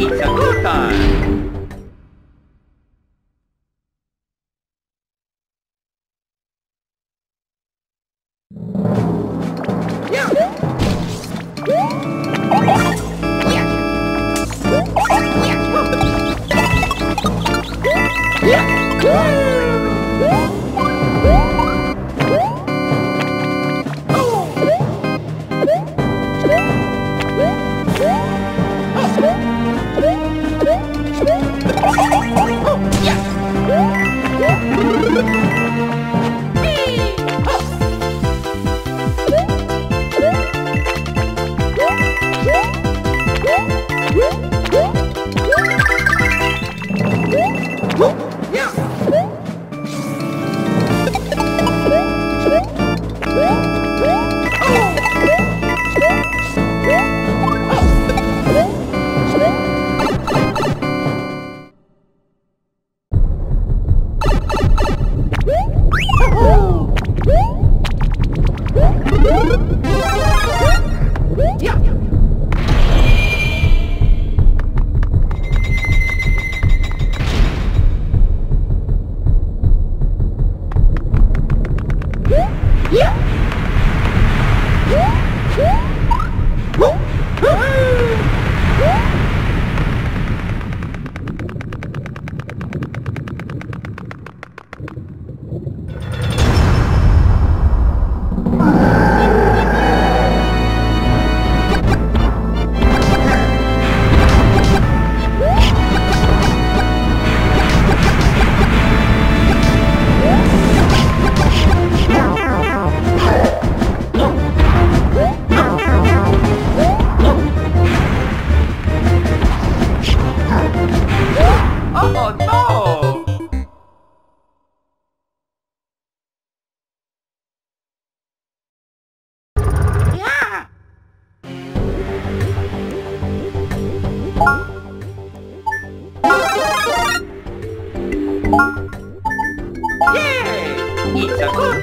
It's a good time. Oh Yay! It's a good